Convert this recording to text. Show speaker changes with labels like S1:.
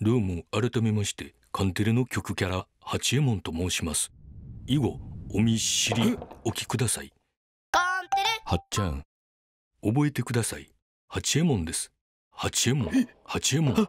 S1: どうも改めましてカンテレの曲キャラ八右衛門と申します。以後お見知りおきください。
S2: カンテレ？
S1: はっちゃん。覚えてください。八右衛門です。八右衛門。八右衛門。